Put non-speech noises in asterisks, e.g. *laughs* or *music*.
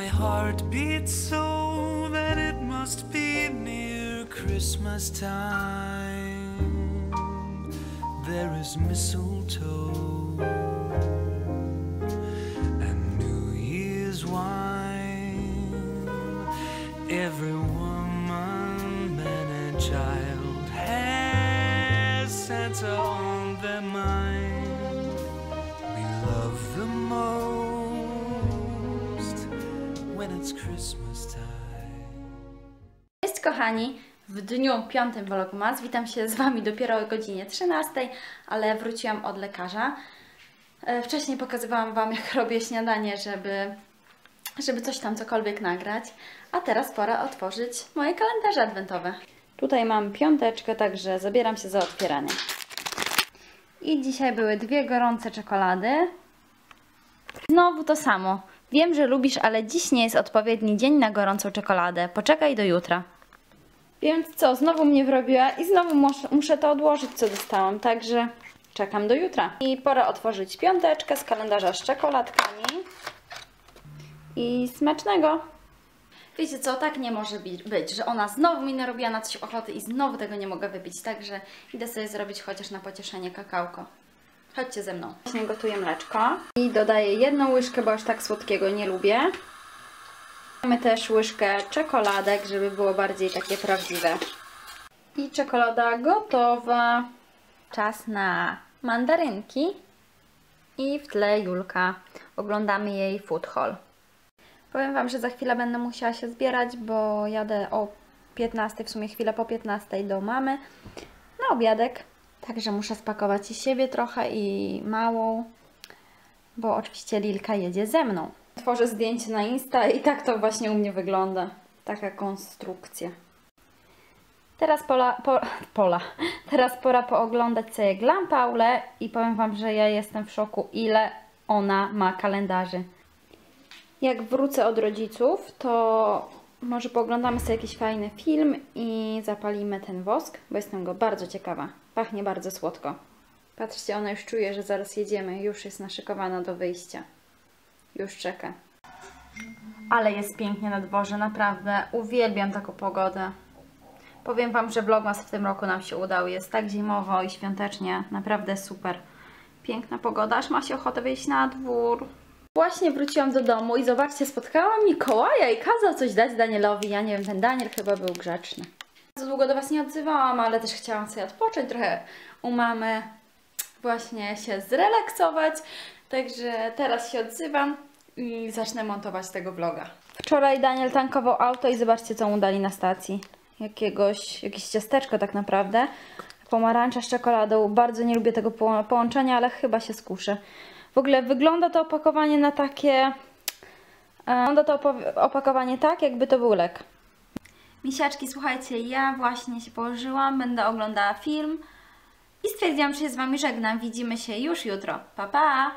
My heart beats so that it must be near Christmas time. There is mistletoe and New Year's wine. Every woman, man, and child has Santa on their mind. We love the most Cześć kochani, w dniu 5 Vlogmas witam się z Wami dopiero o godzinie 13, ale wróciłam od lekarza. E, Wcześniej pokazywałam Wam *laughs* jak robię śniadanie, żeby, żeby coś tam cokolwiek nagrać, a teraz pora otworzyć moje kalendarze adwentowe. Tutaj mam piąteczkę, także zabieram się za otwieranie. I dzisiaj były dwie gorące czekolady. Znowu to samo. Wiem, że lubisz, ale dziś nie jest odpowiedni dzień na gorącą czekoladę. Poczekaj do jutra. Więc co, znowu mnie wrobiła i znowu muszę, to odłożyć, co dostałam, także czekam do jutra. I pora otworzyć piąteczkę z kalendarza z czekoladkami. I smacznego! Wiecie co, tak nie może być, że ona znowu mi narobiła na coś ochoty i znowu tego nie mogę wypić, także idę sobie zrobić chociaż na pocieszenie kakałko. Chodźcie ze mną. Właśnie gotuję mleczko i dodaję jedną łyżkę, bo aż tak słodkiego nie lubię. Mamy też łyżkę czekoladek, żeby było bardziej takie prawdziwe. I czekolada gotowa. Czas na mandarynki. I w tle Julka. Oglądamy jej food haul. Powiem Wam, że za chwilę będę musiała się zbierać, bo jadę o 15, w sumie chwilę po 15 do mamy na obiadek. Także muszę spakować i siebie trochę i małą, bo oczywiście Lilka jedzie ze mną. Tworzę zdjęcie na Insta i tak to właśnie u mnie wygląda. Taka konstrukcja. Teraz pola, po, *laughs* pola. Teraz pora pooglądać sobie Glam Paulę i powiem Wam, że ja jestem w szoku, ile ona ma kalendarzy. Jak wrócę od rodziców, to może pooglądamy sobie jakiś fajny film i zapalimy ten wosk, bo jestem go bardzo ciekawa. Pachnie bardzo słodko. Patrzcie, ona już czuje, że zaraz jedziemy, już jest naszykowana do wyjścia. Już czeka. Ale jest pięknie na dworze, naprawdę. Uwielbiam taką pogodę. Powiem Wam, że vlogmas w tym roku nam się udał. Jest tak zimowo i świątecznie. Naprawdę super. Piękna pogoda, aż ma się ochotę wyjść na dwór. Właśnie wróciłam do domu i zobaczcie, spotkałam Mikołaja i kazał coś dać Danielowi. Ja nie wiem, ten Daniel chyba był grzeczny. Za długo do Was nie odzywałam, ale też chciałam sobie odpocząć trochę u mamy. Właśnie się zrelaksować. Także teraz się odzywam i zacznę montować tego vloga. Wczoraj Daniel tankował auto i zobaczcie, co mu dali na stacji. Jakiegoś, jakieś ciasteczko tak naprawdę. Pomarańcza z czekoladą. Bardzo nie lubię tego po- połączenia, ale chyba się skuszę. W ogóle wygląda to opakowanie na takie... e, Wygląda to opakowanie tak, jakby to był lek. Misiaczki, słuchajcie, ja właśnie się położyłam, będę oglądała film i stwierdziłam, że się z Wami żegnam. Widzimy się już jutro. Pa, pa!